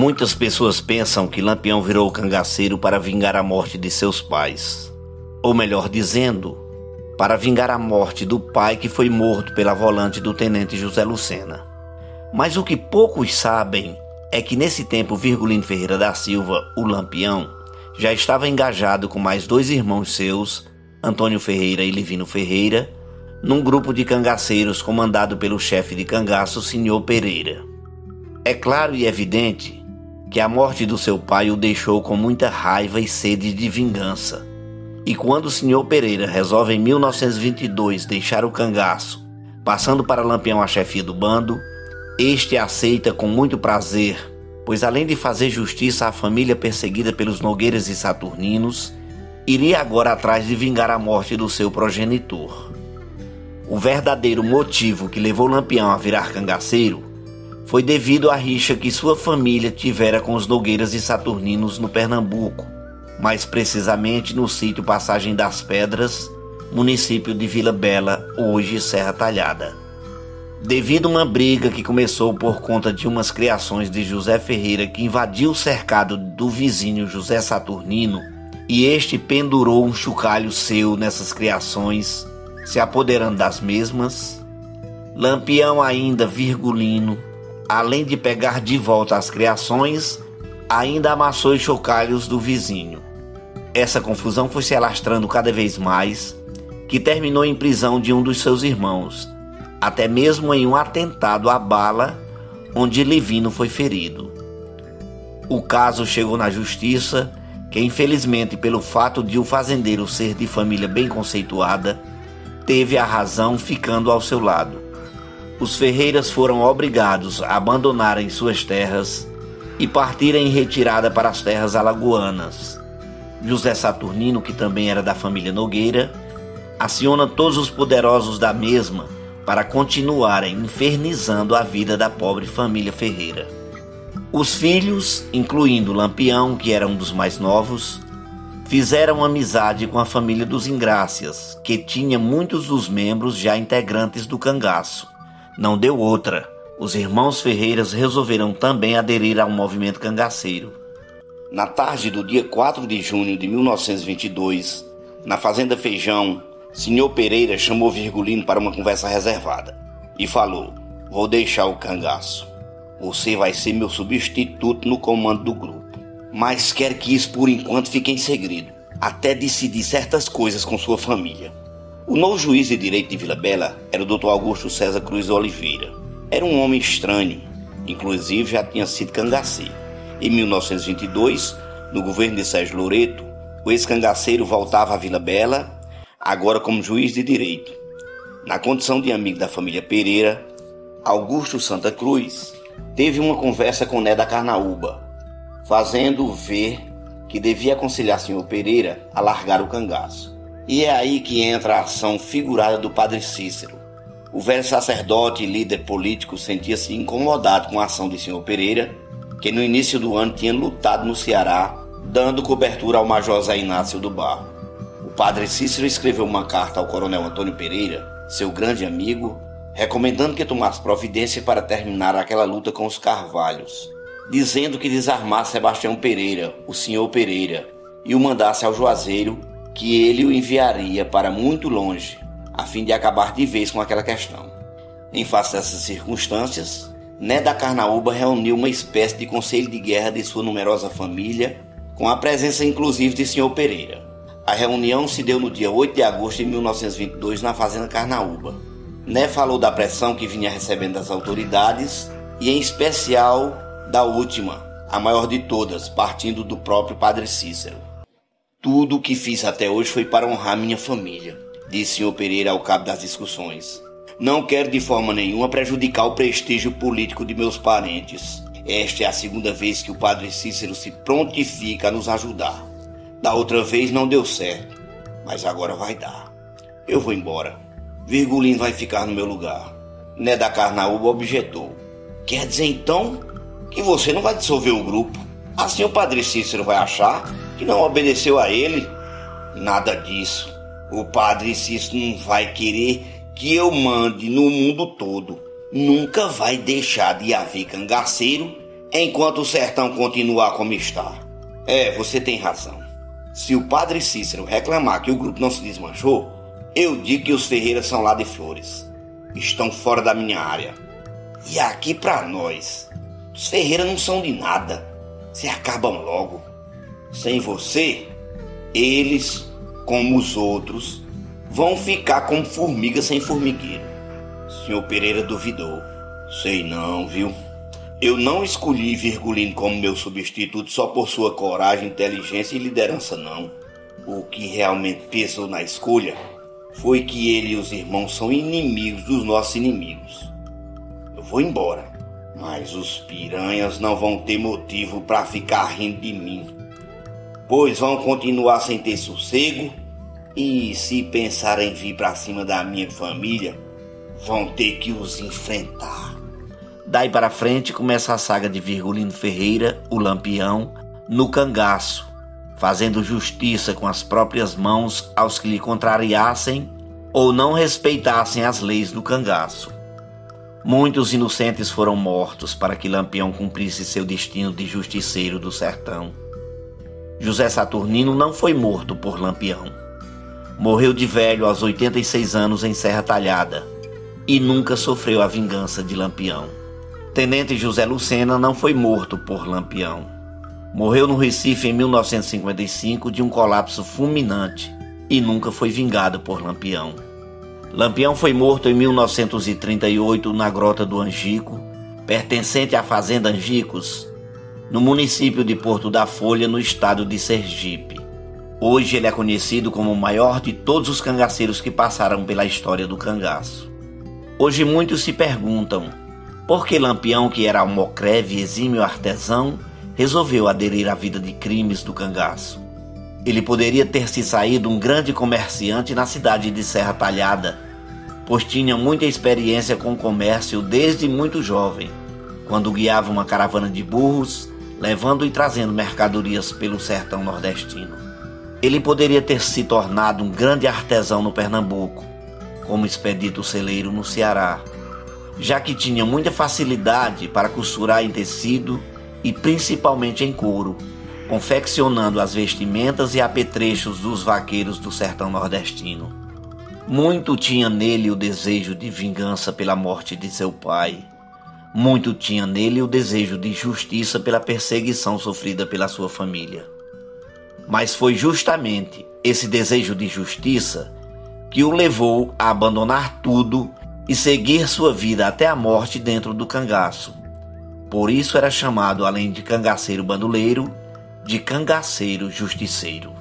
Muitas pessoas pensam que Lampião virou cangaceiro para vingar a morte de seus pais. Ou melhor dizendo, para vingar a morte do pai que foi morto pela volante do tenente José Lucena. Mas o que poucos sabem é que nesse tempo Virgulino Ferreira da Silva, o Lampião, já estava engajado com mais dois irmãos seus, Antônio Ferreira e Livino Ferreira, num grupo de cangaceiros comandado pelo chefe de cangaço, Senhor Pereira. É claro e evidente que a morte do seu pai o deixou com muita raiva e sede de vingança. E quando o senhor Pereira resolve em 1922 deixar o cangaço, passando para Lampião a chefia do bando, este aceita com muito prazer, pois além de fazer justiça à família perseguida pelos Nogueiras e Saturninos, iria agora atrás de vingar a morte do seu progenitor. O verdadeiro motivo que levou Lampião a virar cangaceiro foi devido à rixa que sua família tivera com os Nogueiras e Saturninos no Pernambuco, mais precisamente no sítio Passagem das Pedras, município de Vila Bela, hoje Serra Talhada. Devido a uma briga que começou por conta de umas criações de José Ferreira que invadiu o cercado do vizinho José Saturnino, e este pendurou um chocalho seu nessas criações, se apoderando das mesmas, Lampião ainda virgulino, além de pegar de volta as criações, ainda amassou os chocalhos do vizinho. Essa confusão foi se alastrando cada vez mais, que terminou em prisão de um dos seus irmãos, até mesmo em um atentado à bala, onde Livino foi ferido. O caso chegou na justiça, que infelizmente, pelo fato de o fazendeiro ser de família bem conceituada, teve a razão ficando ao seu lado. Os Ferreiras foram obrigados a abandonarem suas terras e partirem em retirada para as terras alagoanas. José Saturnino, que também era da família Nogueira, aciona todos os poderosos da mesma para continuarem infernizando a vida da pobre família Ferreira. Os filhos, incluindo Lampião, que era um dos mais novos, fizeram amizade com a família dos Ingrácias, que tinha muitos dos membros já integrantes do cangaço. Não deu outra. Os irmãos Ferreiras resolveram também aderir ao movimento cangaceiro. Na tarde do dia 4 de junho de 1922, na Fazenda Feijão, Senhor Pereira chamou Virgulino para uma conversa reservada e falou: Vou deixar o cangaço. Você vai ser meu substituto no comando do grupo. Mas quero que isso por enquanto fique em segredo, até decidir certas coisas com sua família. O novo juiz de direito de Vila Bela era o Dr. Augusto César Cruz Oliveira. Era um homem estranho, inclusive já tinha sido cangaceiro. Em 1922, no governo de Sérgio Loreto, o ex-cangaceiro voltava a Vila Bela agora como juiz de direito. Na condição de amigo da família Pereira, Augusto Santa Cruz teve uma conversa com Né da Carnaúba, fazendo ver que devia aconselhar senhor Pereira a largar o cangaço. E é aí que entra a ação figurada do padre Cícero. O velho sacerdote e líder político sentia-se incomodado com a ação de senhor Pereira, que no início do ano tinha lutado no Ceará, dando cobertura ao Major Zé Inácio do Barro padre Cícero escreveu uma carta ao coronel Antônio Pereira, seu grande amigo, recomendando que tomasse providência para terminar aquela luta com os Carvalhos, dizendo que desarmasse Sebastião Pereira, o senhor Pereira, e o mandasse ao Juazeiro, que ele o enviaria para muito longe, a fim de acabar de vez com aquela questão. Em face dessas circunstâncias, Né da Carnaúba reuniu uma espécie de conselho de guerra de sua numerosa família, com a presença inclusive de senhor Pereira. A reunião se deu no dia 8 de agosto de 1922 na Fazenda Carnaúba. Né falou da pressão que vinha recebendo das autoridades e, em especial, da última, a maior de todas, partindo do próprio Padre Cícero. Tudo o que fiz até hoje foi para honrar minha família, disse o Pereira ao cabo das discussões. Não quero de forma nenhuma prejudicar o prestígio político de meus parentes. Esta é a segunda vez que o Padre Cícero se prontifica a nos ajudar. Da outra vez não deu certo, mas agora vai dar. Eu vou embora. Virgulino vai ficar no meu lugar. Né da Carnaúba objetou. Quer dizer então que você não vai dissolver o grupo? Assim o padre Cícero vai achar que não obedeceu a ele. Nada disso. O padre Cícero não vai querer que eu mande no mundo todo. Nunca vai deixar de haver cangaceiro enquanto o sertão continuar como está. É, você tem razão. Se o padre Cícero reclamar que o grupo não se desmanchou, eu digo que os Ferreiras são lá de Flores. Estão fora da minha área. E aqui para nós, os Ferreiras não são de nada. Se acabam logo. Sem você, eles, como os outros, vão ficar como formiga sem formigueiro. Senhor Pereira duvidou. Sei não, viu? Eu não escolhi Virgulino como meu substituto só por sua coragem, inteligência e liderança, não. O que realmente pesou na escolha foi que ele e os irmãos são inimigos dos nossos inimigos. Eu vou embora, mas os piranhas não vão ter motivo para ficar rindo de mim, pois vão continuar sem ter sossego e se pensarem vir para cima da minha família, vão ter que os enfrentar. Daí para frente começa a saga de Virgulino Ferreira, o Lampião, no cangaço, fazendo justiça com as próprias mãos aos que lhe contrariassem ou não respeitassem as leis do cangaço. Muitos inocentes foram mortos para que Lampião cumprisse seu destino de justiceiro do sertão. José Saturnino não foi morto por Lampião. Morreu de velho aos 86 anos em Serra Talhada e nunca sofreu a vingança de Lampião. Tenente José Lucena não foi morto por Lampião. Morreu no Recife em 1955 de um colapso fulminante e nunca foi vingado por Lampião. Lampião foi morto em 1938 na Grota do Angico, pertencente à Fazenda Angicos, no município de Porto da Folha, no estado de Sergipe. Hoje ele é conhecido como o maior de todos os cangaceiros que passaram pela história do cangaço. Hoje muitos se perguntam porque Lampião, que era almocreve e exímio artesão, resolveu aderir à vida de crimes do cangaço. Ele poderia ter se saído um grande comerciante na cidade de Serra Talhada, pois tinha muita experiência com o comércio desde muito jovem, quando guiava uma caravana de burros, levando e trazendo mercadorias pelo sertão nordestino. Ele poderia ter se tornado um grande artesão no Pernambuco, como expedito celeiro no Ceará, já que tinha muita facilidade para costurar em tecido e principalmente em couro, confeccionando as vestimentas e apetrechos dos vaqueiros do sertão nordestino. Muito tinha nele o desejo de vingança pela morte de seu pai. Muito tinha nele o desejo de justiça pela perseguição sofrida pela sua família. Mas foi justamente esse desejo de justiça que o levou a abandonar tudo e seguir sua vida até a morte dentro do cangaço. Por isso era chamado, além de cangaceiro bandoleiro, de cangaceiro justiceiro.